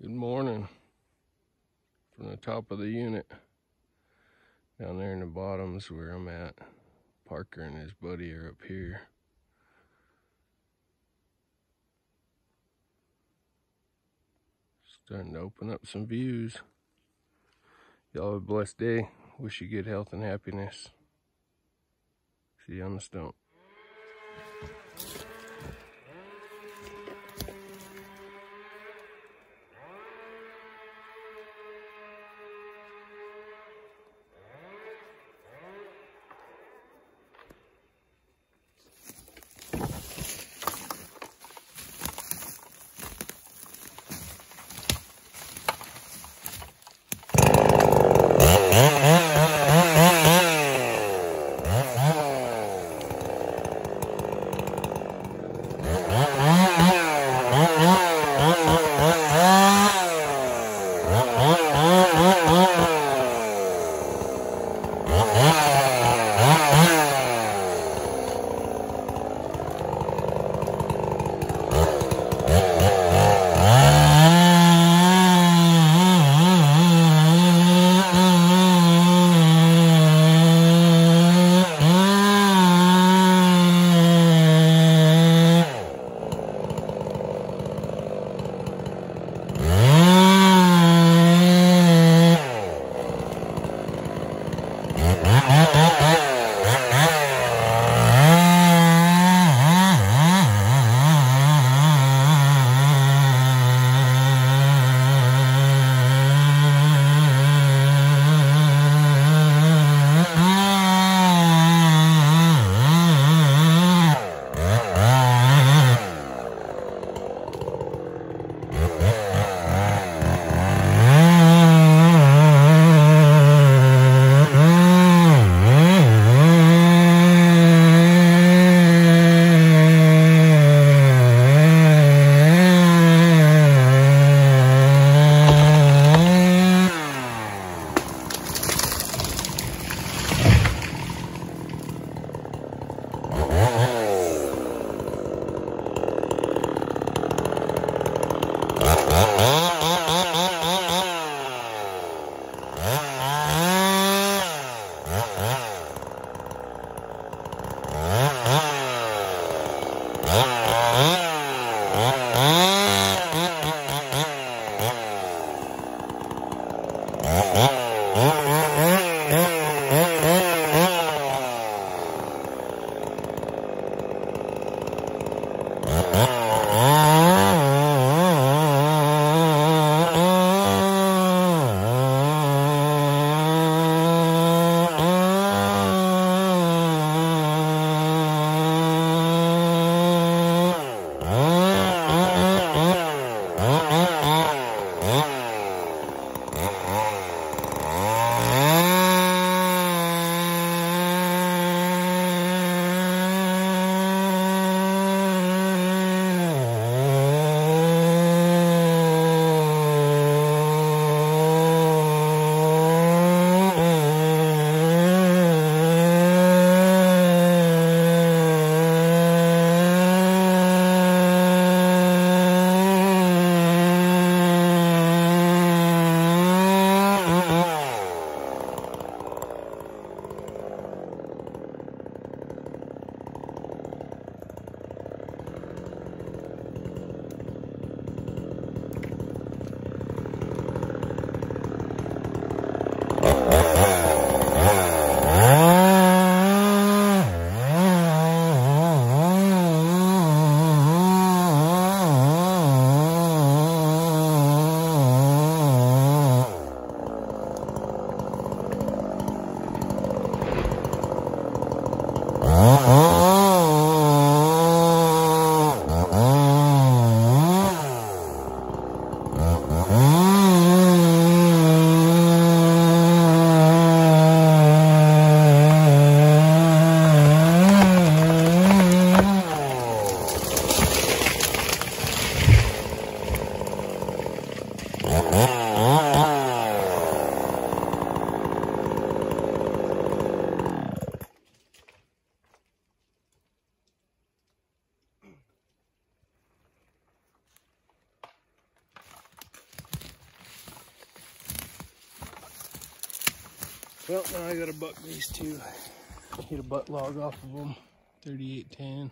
Good morning from the top of the unit. Down there in the bottoms where I'm at. Parker and his buddy are up here. Starting to open up some views. Y'all have a blessed day. Wish you good health and happiness. See you on the stump. Well, now I gotta buck these two. Get a butt log off of them. 3810.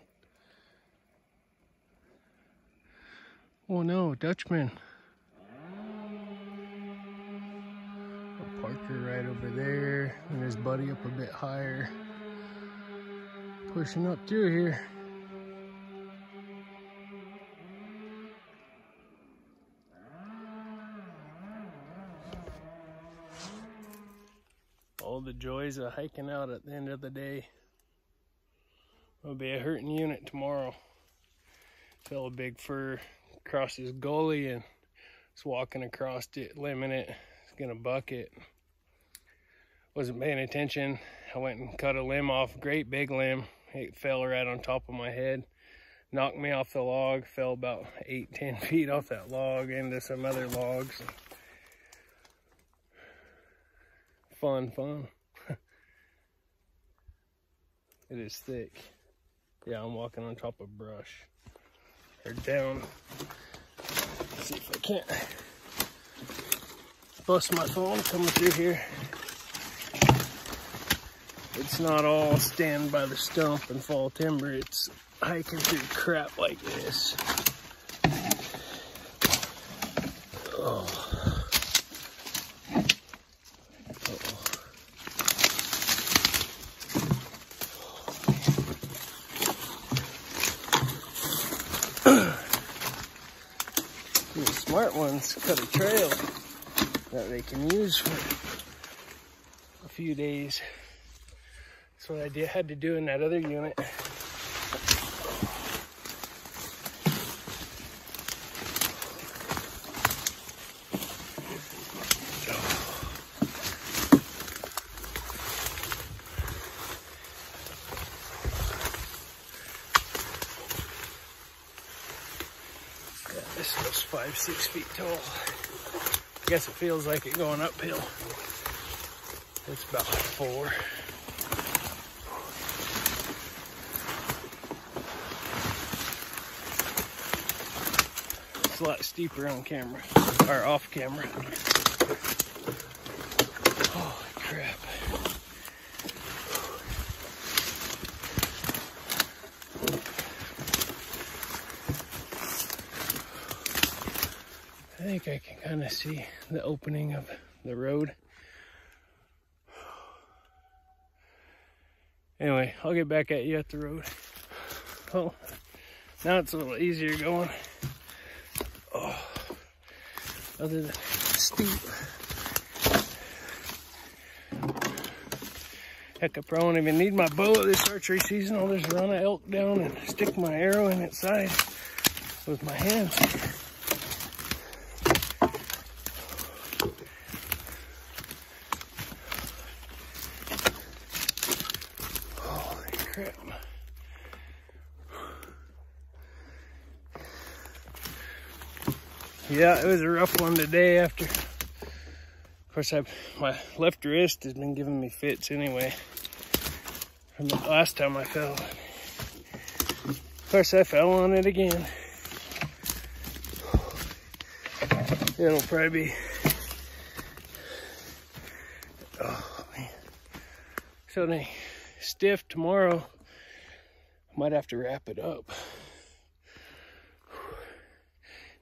Oh no, Dutchman. A Parker right over there, and his buddy up a bit higher. Pushing up through here. Joys of hiking out at the end of the day. It'll be a hurting unit tomorrow. Fell a big across his gully and was walking across it, limbing it. It's gonna buck it. Wasn't paying attention. I went and cut a limb off, great big limb. It fell right on top of my head. Knocked me off the log, fell about eight, ten feet off that log into some other logs. Fun, fun. It is thick. Yeah, I'm walking on top of brush. Or down. Let's see if I can't bust my phone coming through here. It's not all stand by the stump and fall timber. It's hiking through crap like this. Oh. Cut a trail that they can use for a few days. That's what I did, had to do in that other unit. Six feet tall. I guess it feels like it going uphill. It's about four. It's a lot steeper on camera, or off camera. I can kind of see the opening of the road. Anyway, I'll get back at you at the road. Oh, now it's a little easier going. Oh, other than steep. Heck, I probably won't even need my bow at this archery season. I'll just run an elk down and stick my arrow in its side with my hands. Yeah, it was a rough one today after. Of course, I've, my left wrist has been giving me fits anyway. From the last time I fell. Of course, I fell on it again. It'll probably be. Oh, man. So stiff tomorrow. Might have to wrap it up.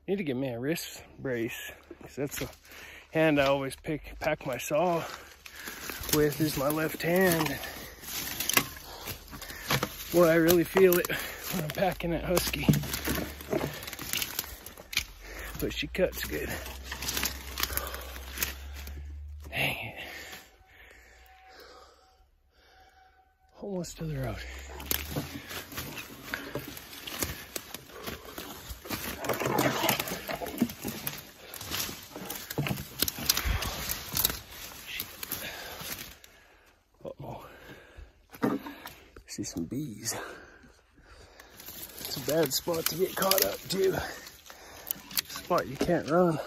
Need to get me a wrist brace because that's the hand I always pick pack my saw with is my left hand. Boy, I really feel it when I'm packing that husky. But she cuts good. Dang it. Almost to the road. See some bees. It's a bad spot to get caught up too. Spot you can't run.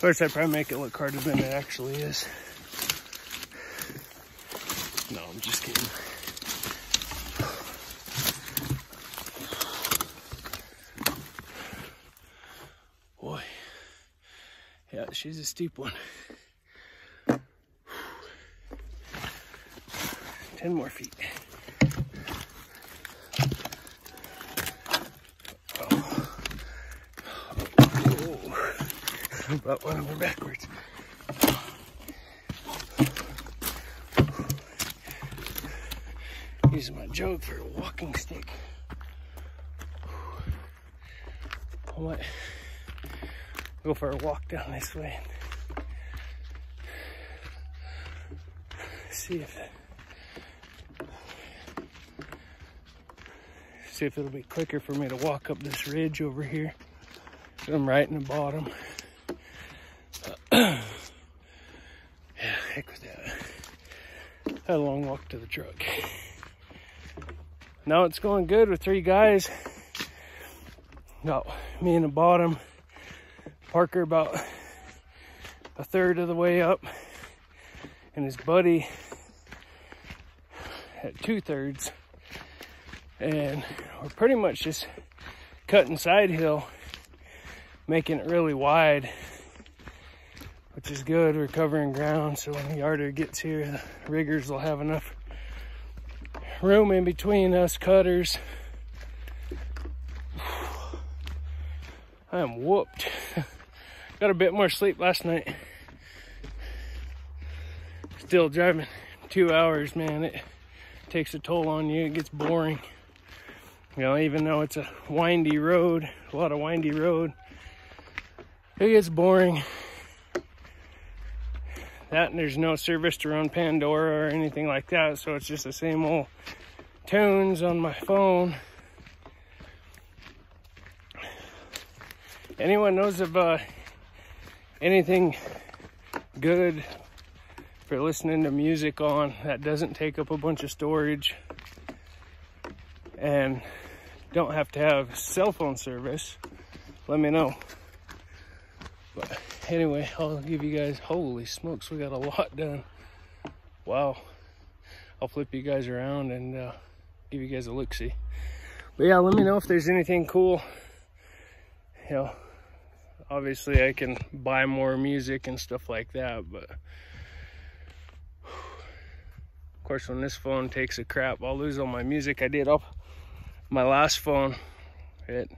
Course, I probably make it look harder than it actually is. No, I'm just kidding. Boy. Yeah, she's a steep one. Ten more feet. About one over backwards. Using my jug for a walking stick. I might go for a walk down this way. See if see if it'll be quicker for me to walk up this ridge over here. I'm right in the bottom. yeah, heck with that. Had a long walk to the truck. Now it's going good with three guys. Got me in the bottom. Parker about a third of the way up. And his buddy at two thirds. And we're pretty much just cutting side hill, making it really wide which is good. We're covering ground, so when the yarder gets here, the riggers will have enough room in between us cutters. I am whooped. Got a bit more sleep last night. Still driving two hours, man. It takes a toll on you. It gets boring. You know, even though it's a windy road, a lot of windy road, it gets boring. That and there's no service to run Pandora or anything like that. So it's just the same old tunes on my phone. Anyone knows of uh, anything good for listening to music on that doesn't take up a bunch of storage and don't have to have cell phone service, let me know. But anyway, I'll give you guys, holy smokes, we got a lot done. Wow. I'll flip you guys around and uh, give you guys a look-see. But yeah, let me know if there's anything cool. You know, obviously I can buy more music and stuff like that, but of course when this phone takes a crap, I'll lose all my music I did off my last phone. It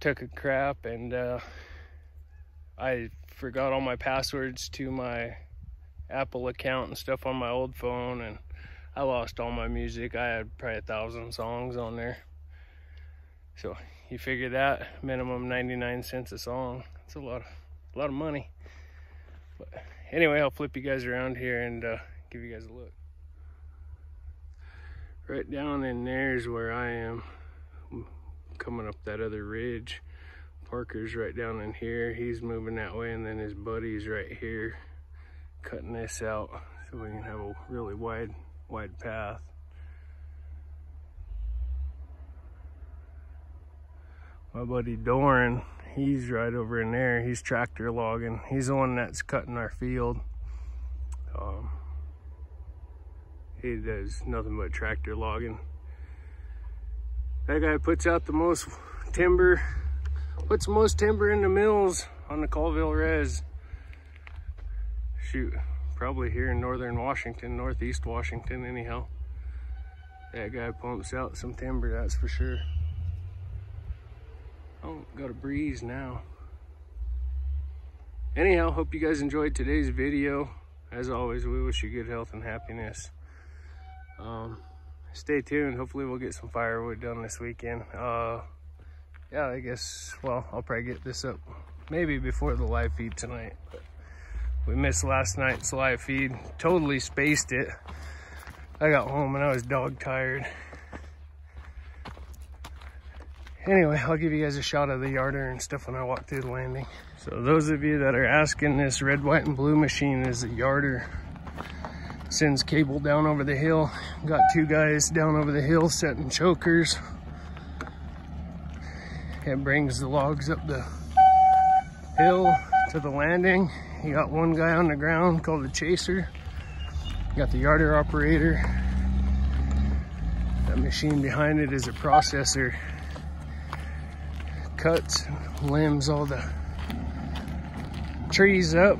took a crap and uh, I forgot all my passwords to my Apple account and stuff on my old phone and I lost all my music. I had probably a thousand songs on there. So you figure that minimum 99 cents a song. It's a lot of a lot of money. But anyway, I'll flip you guys around here and uh, give you guys a look. Right down in there is where I am. I'm coming up that other ridge. Parker's right down in here. He's moving that way and then his buddy's right here cutting this out so we can have a really wide, wide path. My buddy Doran, he's right over in there. He's tractor logging. He's the one that's cutting our field. Um, he does nothing but tractor logging. That guy puts out the most timber puts most timber in the mills on the Colville Res. Shoot, probably here in northern Washington, northeast Washington anyhow. That guy pumps out some timber, that's for sure. Oh, got a breeze now. Anyhow, hope you guys enjoyed today's video. As always, we wish you good health and happiness. Um, stay tuned. Hopefully we'll get some firewood done this weekend. Uh, yeah, I guess, well, I'll probably get this up maybe before the live feed tonight. But we missed last night's live feed, totally spaced it. I got home and I was dog tired. Anyway, I'll give you guys a shot of the yarder and stuff when I walk through the landing. So those of you that are asking, this red, white, and blue machine is a yarder. Sends cable down over the hill. Got two guys down over the hill setting chokers. It brings the logs up the hill to the landing. You got one guy on the ground called the chaser. You got the yarder operator. That machine behind it is a processor. Cuts, limbs all the trees up.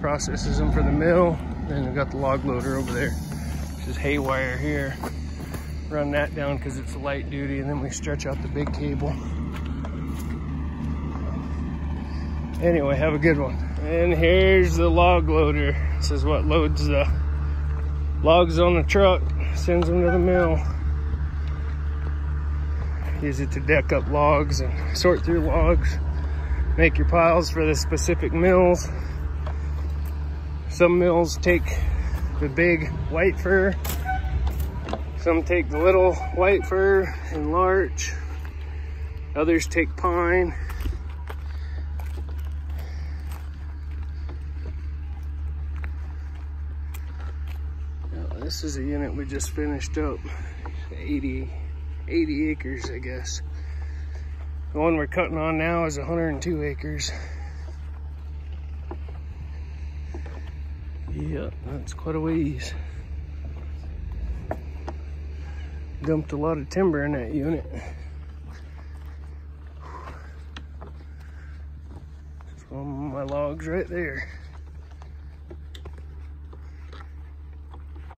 Processes them for the mill. Then we got the log loader over there. This is haywire here. Run that down because it's light duty and then we stretch out the big cable. Anyway, have a good one. And here's the log loader. This is what loads the logs on the truck, sends them to the mill. Use it to deck up logs and sort through logs. Make your piles for the specific mills. Some mills take the big white fir. Some take the little white fir and larch. Others take pine. This is a unit we just finished up. 80, 80 acres, I guess. The one we're cutting on now is 102 acres. Yeah, that's quite a ways. Dumped a lot of timber in that unit. Of my logs right there.